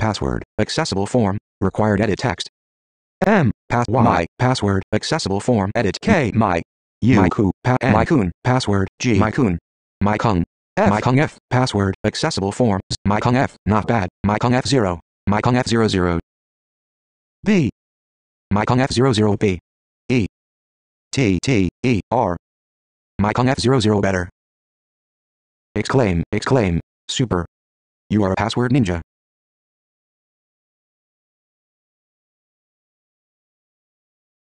password, accessible form, required edit text. M, pass Y, password, accessible form, edit K, my, U, Myku, pa, N, Mykun, password, G, my kun my kung F, my kung F, password, accessible form, my kung F, not bad, my kung F0, my kung F00, B, my kung F00B, E, T, T, E, R, my kung F00 better. Exclaim, exclaim, super. You are a password ninja.